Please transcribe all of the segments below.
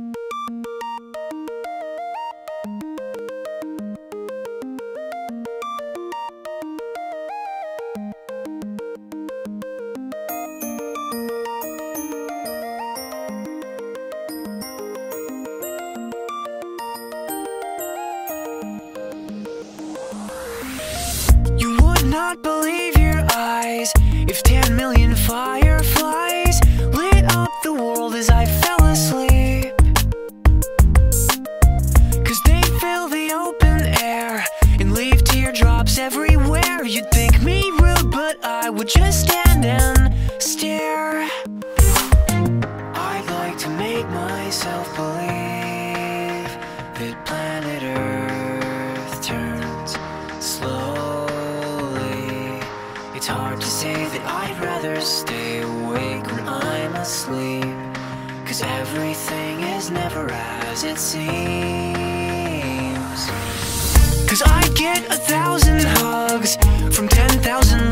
You would not believe your eyes if 10 million fireflies stand and stare. I'd like to make myself believe that planet Earth turns slowly. It's hard to say that I'd rather stay awake when I'm asleep. Cause everything is never as it seems. Cause I get a thousand hugs from 10,000 lightning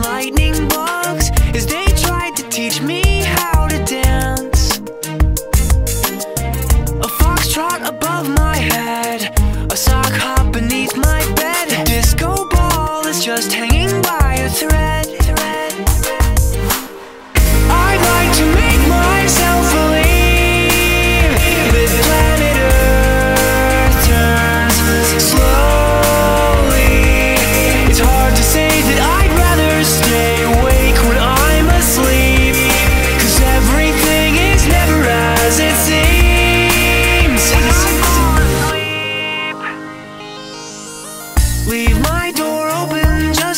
just hanging by a thread. I'd like to make myself believe that planet Earth turns slowly. It's hard to say that I'd rather stay awake when I'm asleep. Cause everything is never as it seems. Leave my door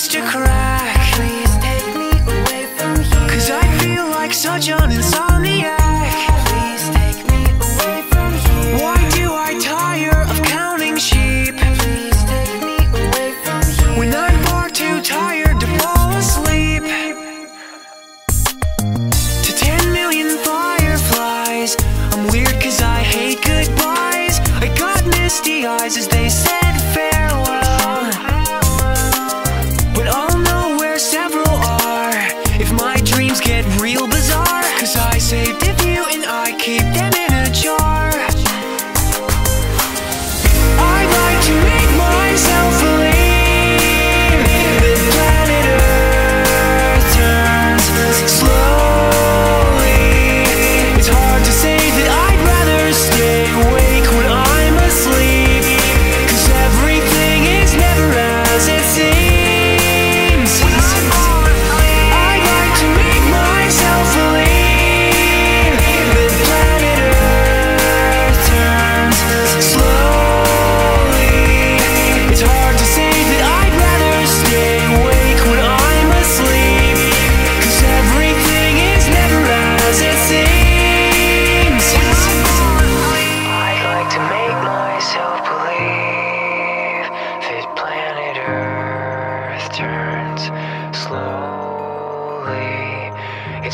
just crack. Please take me away from here. Cause I feel like such an insomniac. Why do I tire of counting sheep? When I'm far too tired to fall asleep. To 10 million fireflies. I'm weird cause I hate goodbyes. I got misty eyes as they said farewell.